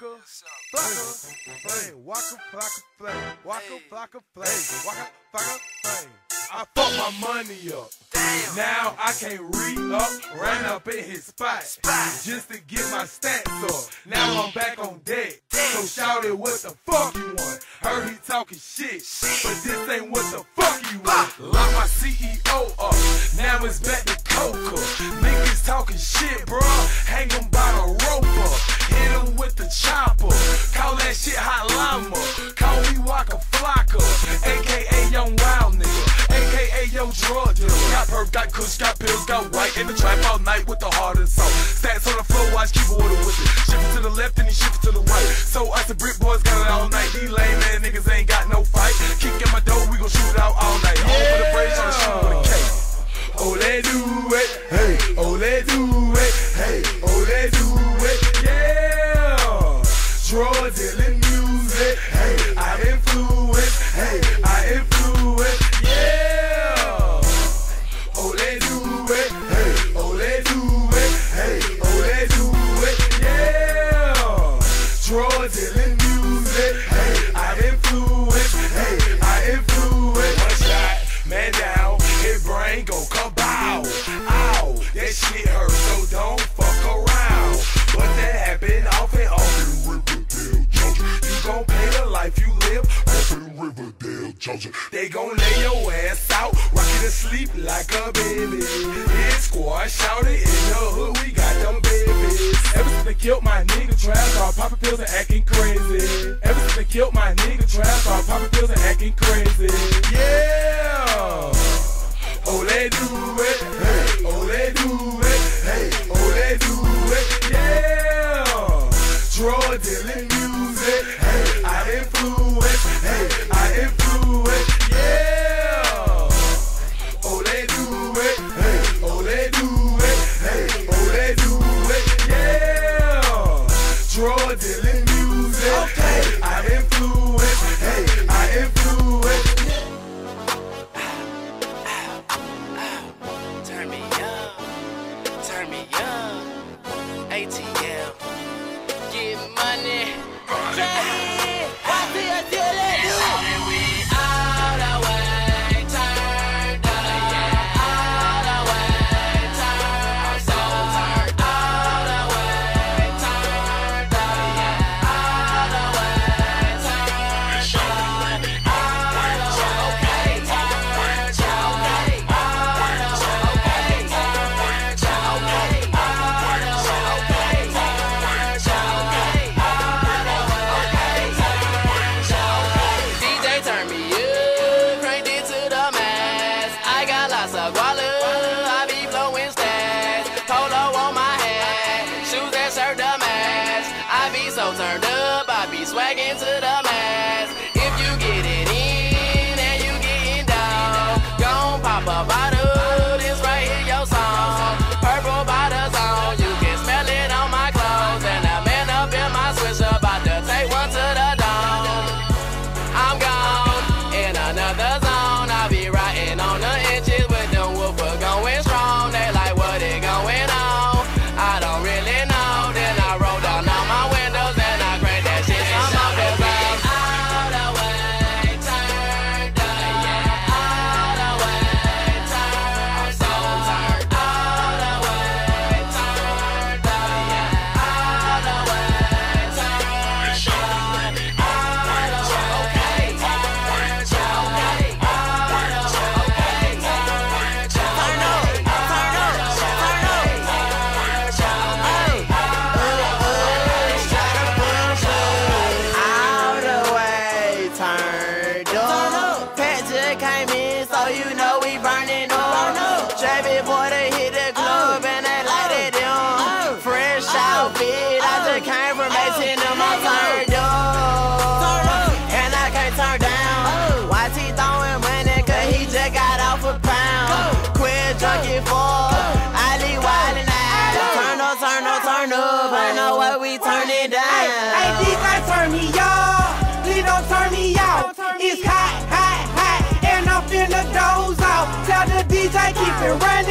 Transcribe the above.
Waka, flocka, flame. Waka, flocka, flame. Waka, flocka, flame. Waka, flocka, flame. I fucked my money up. Damn. Now I can't re up, ran up in his spot, spot just to get my stats up. Now I'm back on deck. Damn. So shout it, what the fuck you want? Heard he talking shit, shit. but this ain't what the fuck you want. Lock my CEO up, now it's back to Coca. Niggas talking shit, bro. Hang 'em by the rope Yo Drug Dealer. Got perp, got kush, got pills, got white in the trap all night with the heart and soul. Stats on the floor, watch keep order with it. Shift it to the left and he shift it to the right. So us the brick boys got it all night. These lame ass niggas ain't got no fight. Kick in my door, we gon' shoot it out all night. Home for the braids, tryna shoot with a K. Oh, they do it, hey. Oh, they do it, They gon' lay your ass out, rock you to sleep like a baby. Hit squad, shout it in the hood, we got them babies. Ever since they killed my nigga Trav, started popping pills and acting crazy. Ever since they killed my nigga Trav, started popping pills and acting crazy. Yeah. Oh, they do it. Hey. Oh, they do it. Hey. Oh, they do it. Yeah. Drug dealing And up, I be swagging to the mass. If you get it in and you getting down, gon' pop a And I'm